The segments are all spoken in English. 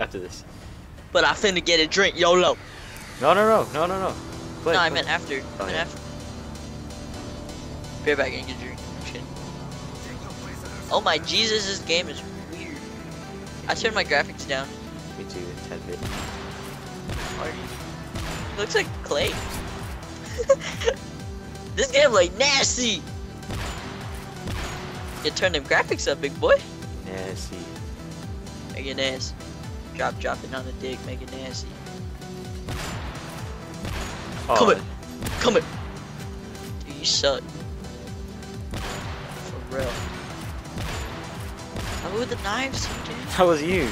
After this. But I finna get a drink, YOLO. No, no, no, no, no, no. Play, no, I play. meant after. Oh, I Oh, meant yeah. after. Be right back and get a drink. Oh my Jesus, this game is weird. I turned my graphics down. Me too, a tad bit. Party. looks like clay. this game like nasty. You turn them graphics up, big boy. Nasty. Make it nasty. Drop, drop it on the dick, make it nasty. Oh, Come it. Come it. Dude, you suck. For real. Oh, with the knives, CJ. That was you.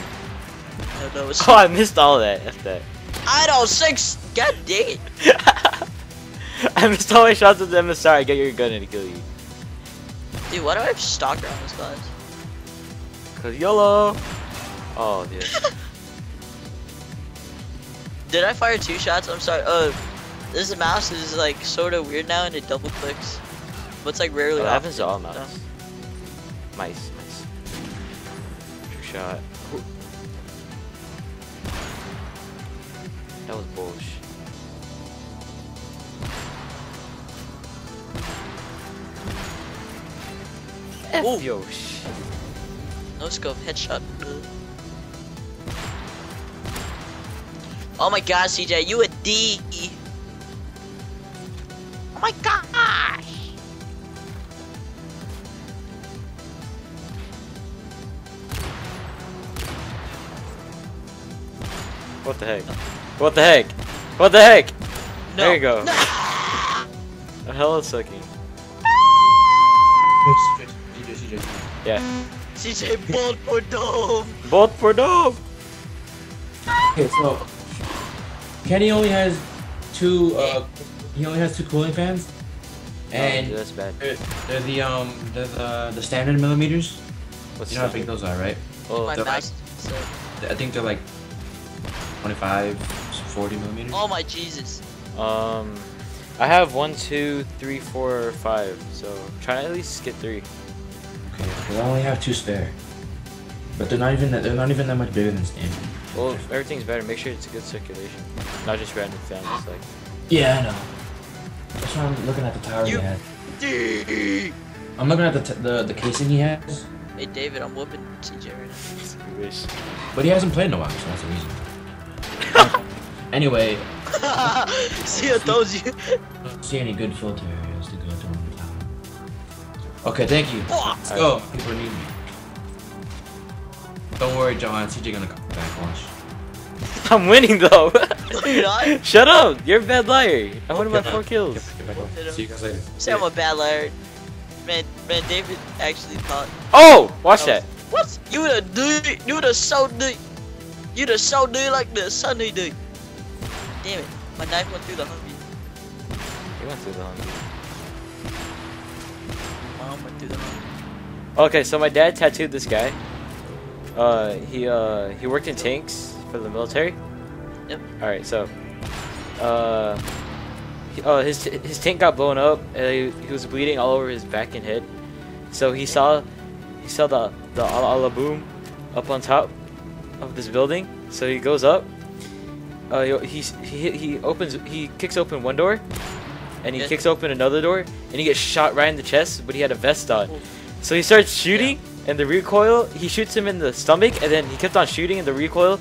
No, no, it's Oh, I missed all that. F that. I don't six. God dang it. I missed all my shots with the MSR. I get your gun and kill you. Dude, why do I have stalker on this class? Cause YOLO. Oh, dude. Did I fire two shots? I'm sorry. Uh, this mouse is like sort of weird now and it double clicks. But it's like rarely. Oh, that happens to all mouse. Mice, mice. Trick shot. Ooh. That was bullshit. F Ooh. yo, sh- No scope headshot. Oh my god, CJ, you a D. Oh my gosh. What the heck? What the heck? What the heck? No. There you go. No. The hell is sucking? Yeah. CJ ball for dome. Both for dog. Okay, so Kenny only has two. Uh, he only has two cooling fans, and oh, that's bad. they're, they're the um they're the the standard millimeters. What's You know how big those are, right? Oh, My they're mouse. So, I think they're like 25, 40 millimeters. oh my Jesus. Um, I have one, two, three, four, five. So try to at least get three. Okay, 'cause I only have two spare, but they're not even that. They're not even that much bigger than standard. Well, if everything's better, make sure it's a good circulation, not just random fans. Like, Yeah, I know. That's why I'm looking at the tower You- he had. D. I'm looking at the, t- the the casing he has, Hey David, I'm whooping CJ right now. wish. but he hasn't played in a while, so that's the reason. anyway, See, I told you. don't see any good filter areas to go to on the tower. Okay, thank you. Let's go. People need me. Don't worry, John. CJ gonna come back. Watch. I'm winning though. No, you're not. Shut up! You're a bad liar. I won by four kills. Get back on. See you guys later. Say I'm a bad liar. Man, man, David actually thought. Oh, watch I that. was- What? You the dude? You the so dude? You the so dude like the sunny dude? Damn it! My knife went through the Humvee. He went through the hungry. Mom went through the Humvee. Okay, so my dad tattooed this guy. Uh, he uh he worked in tanks for the military. Yep. All right, so uh, he, uh his his tank got blown up. And he, he was bleeding all over his back and head. So he saw he saw the the ala boom up on top of this building. So he goes up. Uh, he he he opens he kicks open one door, and he Yeah. kicks open another door, and he gets shot right in the chest. But he had a vest on. So he starts shooting, and the recoil, he shoots him in the stomach, and then he kept on shooting, and the recoil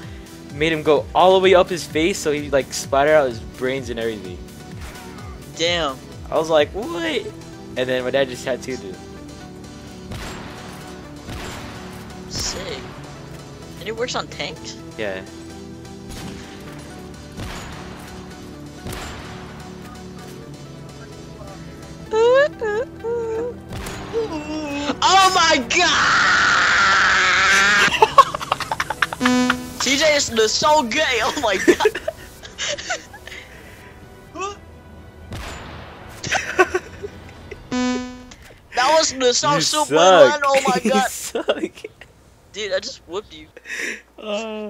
made him go all the way up his face, so he like splattered out his brains and everything. Damn. I was like, what? And then my dad just tattooed it. Sick. And it works on tanks. Yeah. Oh my god! TJ is the so gay. Oh my god. that was the so super suck. one. Oh my You god. suck. Dude, I just whooped you. Uh.